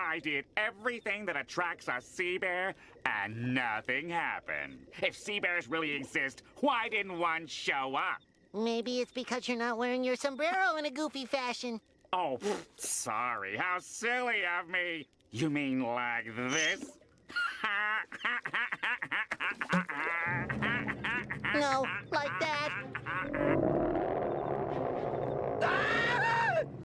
I did everything that attracts a sea bear, and nothing happened. If sea bears really exist, why didn't one show up? Maybe it's because you're not wearing your sombrero in a goofy fashion. Oh, sorry. How silly of me. You mean like this? No, like that.